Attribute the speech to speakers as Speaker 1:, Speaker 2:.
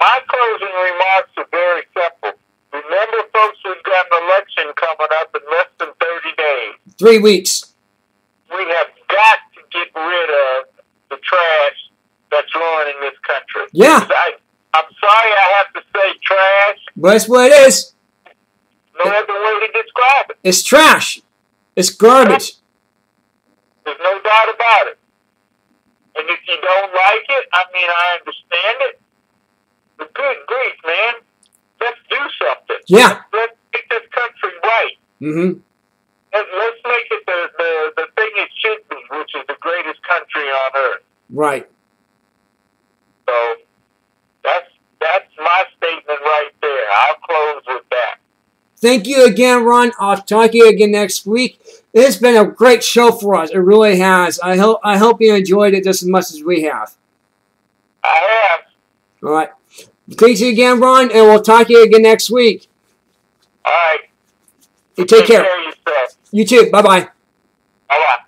Speaker 1: My closing remarks are very simple. Remember, folks, we've got an election coming up in less than 30 days.
Speaker 2: Three weeks.
Speaker 1: We have got to get rid of the trash that's ruining this country.
Speaker 2: Yeah.
Speaker 1: I, I'm sorry I have to say trash.
Speaker 2: But that's what it is.
Speaker 1: No other way to describe it.
Speaker 2: It's trash. It's garbage.
Speaker 1: There's no doubt about it. And if you don't like it, I mean, I understand it.
Speaker 2: Yeah.
Speaker 1: Let's make this country right.
Speaker 2: Mm-hmm.
Speaker 1: And let's make it the, the, the thing it should be, which is the greatest country on earth.
Speaker 2: Right.
Speaker 1: So that's that's my statement right there. I'll close with that.
Speaker 2: Thank you again, Ron. I'll talk to you again next week. It's been a great show for us. It really has. I hope I hope you enjoyed it just as much as we have.
Speaker 1: I have.
Speaker 2: All right. Thank you again, Ron, and we'll talk to you again next week. Take, take care.
Speaker 1: care
Speaker 2: you too. Bye bye. Bye bye.